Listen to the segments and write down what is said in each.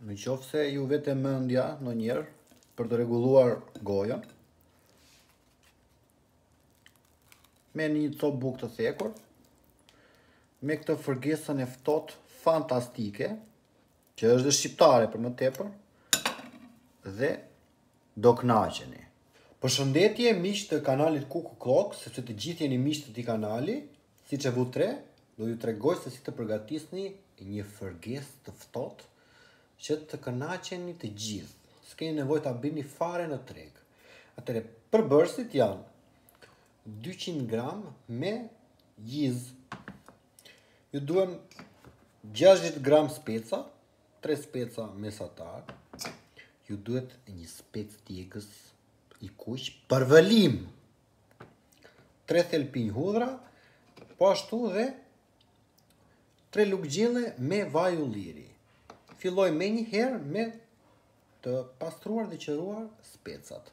Në qoftë se ju vete mëndja ndonjëherë për të rregulluar gojën, me një copë bukë të thekur, me këtë fërgesën e ftohtë fantastike, që është dhe shqiptare për më tepër, dhe do kënaqeni. Përshëndetje miq të kanalit Kuku Clock, sepse të gjithë jeni miq të këtij kanali, siç e vutë re, do ju tregoj se si të përgatisni një fërgesë të ftohtë që të kënaqeni të gjithë. S'keni nevojë ta blini fare në treg. Atëherë, përbërësit janë 200 gramë gjizë. Ju duhen 60 gram speca, Tre speca mesatarë. Ju duhet një spec djegës i kuq për vëlim. Tre thelpinj hudhra, po ashtu dhe tre lugë gjelle me vaj ulliri. Filloj menjëherë me të pastruar dhe qëruar specat.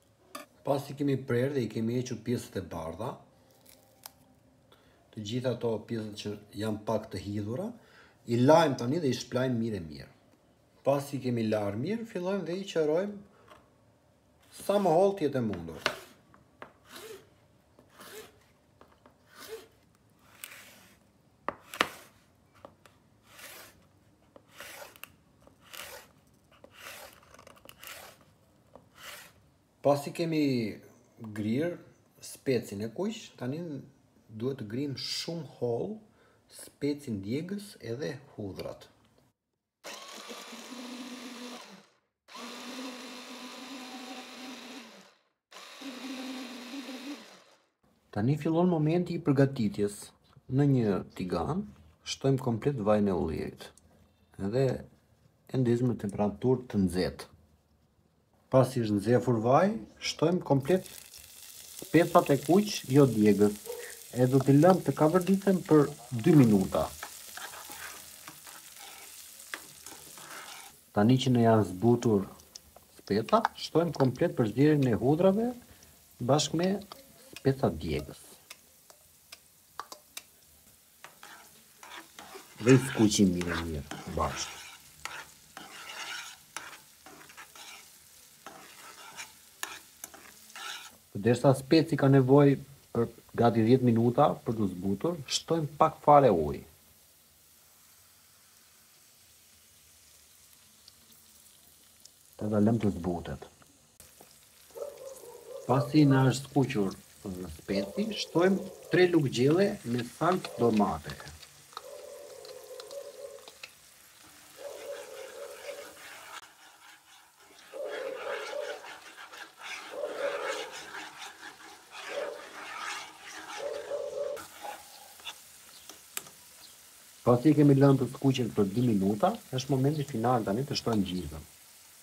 Pasi i kemi prerë dhe i kemi hequr pjesët e bardha, të gjitha ato pjesët që janë pak të hidhura, i lajmë tani dhe i shpëlajmë mirë e mirë. Pasi i kemi larë mirë, fillojmë dhe i qërojmë sa më hollë të jetë e mundur. Pasi kemi grirë specin e kuq, tani duhet të grijmë shumë hollë specin djegës edhe hudhrat. Tani fillon momenti i përgatitjes. Në një tigan shtojmë komplet vajin e ullirit dhe e ndezim në temperaturë të nxehtë. Pasi është nxehur vaji, shtojmë komplet specat e kuq jo djegës e do t'i lëmë të kavërdisen për 2 minuta. Tani që na janë zbutur specat, shtojmë komplet përzierjen e hudhrave Bashkë me specat djegës. Dhe i skuqim mirë e mirë bashkë. Derisa speci ka nevojë për gati 10 minuta për t'u zbutur, shtojmë pak fare ujë. Dhe do ta lëmë të zbutet. Pasi na është skuqur speci, shtojmë 3 lugë gjelle me salcë domate. Pasi e kemi lënë të skuqet për 2 minuta, është momenti final tani të shtojmë gjizën.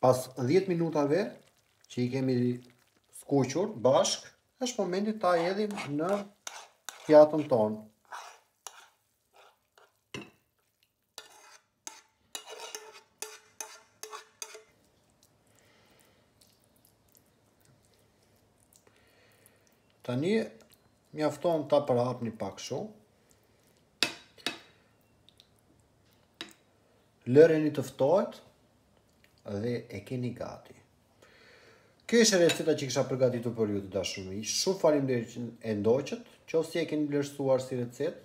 Pas 10 minutave që i kemi skuqur bashkë, është momenti ta hedhim në pjatën tonë. Tani mjafton ta përhapni pak shumë. Lëreni të ftohet dhe e keni gati. Kjo ishte receta që kisha përgatitur për ju të dashur miq. Shumë faleminderit që e ndoqët. Qoftë se e keni vlerësuar si recetë,